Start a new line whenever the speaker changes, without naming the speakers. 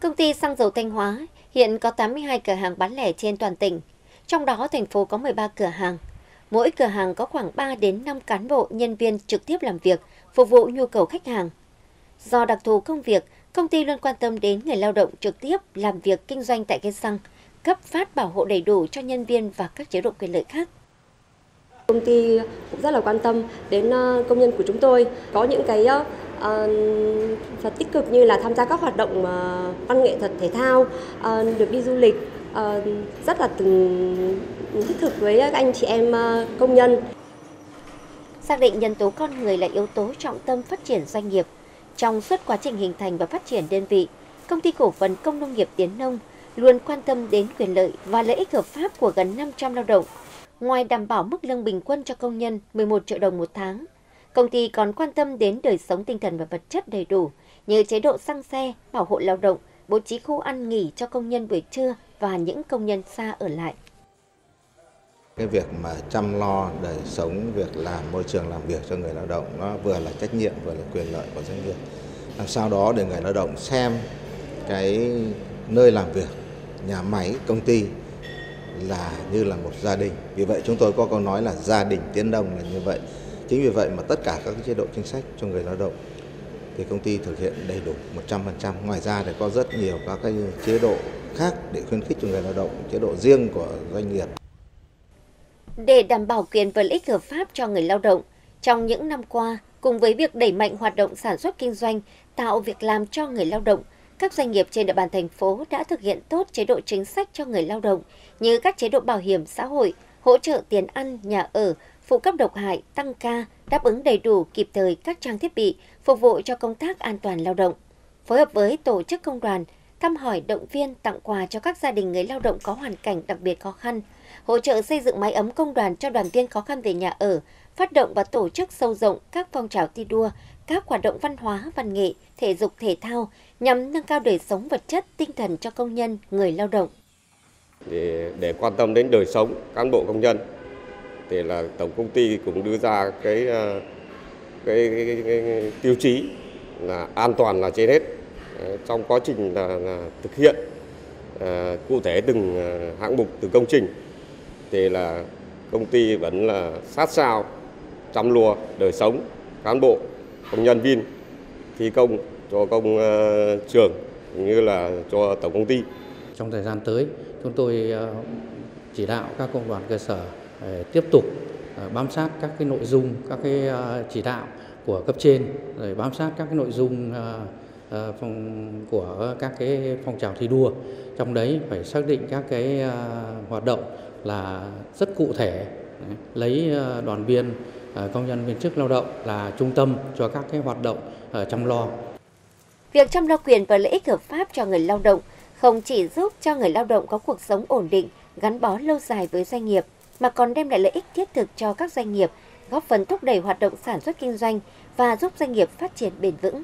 Công ty xăng dầu Thanh Hóa hiện có 82 cửa hàng bán lẻ trên toàn tỉnh, trong đó thành phố có 13 cửa hàng. Mỗi cửa hàng có khoảng 3 đến 5 cán bộ nhân viên trực tiếp làm việc, phục vụ nhu cầu khách hàng. Do đặc thù công việc, công ty luôn quan tâm đến người lao động trực tiếp làm việc kinh doanh tại cây xăng, cấp phát bảo hộ đầy đủ cho nhân viên và các chế độ quyền lợi khác.
Công ty cũng rất là quan tâm đến ờ, công nhân của chúng tôi, có những cái ờ, Ờ, và tích cực như là tham gia các hoạt động ờ, văn nghệ thuật thể thao, ờ, được đi du lịch, rất là thiết thực với các anh chị em công nhân.
Xác định nhân tố con người là yếu tố trọng tâm phát triển doanh nghiệp. Trong suốt quá trình hình thành và phát triển đơn vị, công ty cổ phần công nông nghiệp Tiến Nông luôn quan tâm đến quyền lợi và lợi ích hợp pháp của gần 500 lao động. Ngoài đảm bảo mức lương bình quân cho công nhân 11 triệu đồng một tháng, công ty còn quan tâm đến đời sống tinh thần và vật chất đầy đủ như chế độ xăng xe, bảo hộ lao động, bố trí khu ăn nghỉ cho công nhân buổi trưa và những công nhân xa ở lại.
Cái việc mà chăm lo đời sống, việc làm môi trường làm việc cho người lao động nó vừa là trách nhiệm vừa là quyền lợi của doanh nghiệp. Làm sao đó để người lao động xem cái nơi làm việc, nhà máy, công ty là như là một gia đình. Vì vậy chúng tôi có câu nói là gia đình tiến đông là như vậy. Chính vì vậy mà tất cả các chế độ chính sách cho người lao động thì công ty thực hiện đầy đủ 100%. Ngoài ra thì có rất nhiều các cái chế độ khác để khuyến khích cho người lao động, chế độ riêng của doanh nghiệp.
Để đảm bảo quyền và lợi ích hợp pháp cho người lao động, trong những năm qua, cùng với việc đẩy mạnh hoạt động sản xuất kinh doanh, tạo việc làm cho người lao động, các doanh nghiệp trên địa bàn thành phố đã thực hiện tốt chế độ chính sách cho người lao động như các chế độ bảo hiểm xã hội, hỗ trợ tiền ăn, nhà ở, phụ cấp độc hại, tăng ca, đáp ứng đầy đủ kịp thời các trang thiết bị phục vụ cho công tác an toàn lao động. Phối hợp với tổ chức công đoàn, thăm hỏi động viên tặng quà cho các gia đình người lao động có hoàn cảnh đặc biệt khó khăn, hỗ trợ xây dựng mái ấm công đoàn cho đoàn viên khó khăn về nhà ở, phát động và tổ chức sâu rộng các phong trào thi đua, các hoạt động văn hóa, văn nghệ, thể dục thể thao nhằm nâng cao đời sống vật chất, tinh thần cho công nhân, người lao động.
Để, để quan tâm đến đời sống cán bộ công nhân thì là tổng công ty cũng đưa ra cái ờ, cái, cái, cái, cái tiêu chí là an toàn là trên hết ờ, trong quá trình là, là thực hiện à, cụ thể từng hạng mục từng công trình thì là công ty vẫn là sát sao chăm lo đời sống cán bộ công nhân viên thi công cho công uh, trường cũng như là cho tổng công ty.
Trong thời gian tới, chúng tôi ờ, chỉ đạo các công đoàn cơ sở ờ, tiếp tục ờ, bám sát các cái nội dung, các cái chỉ đạo của cấp trên, rồi bám sát các cái nội dung phong, của các cái phong trào thi đua. Trong đấy phải xác định các cái hoạt động là rất cụ thể, lấy đoàn viên công nhân viên chức lao động là trung tâm cho các cái hoạt động chăm lo
Việc chăm lo quyền và lợi ích hợp pháp cho người lao động không chỉ giúp cho người lao động có cuộc sống ổn định, gắn bó lâu dài với doanh nghiệp, mà còn đem lại lợi ích thiết thực cho các doanh nghiệp, góp phần thúc đẩy hoạt động sản xuất kinh doanh và giúp doanh nghiệp phát triển bền vững.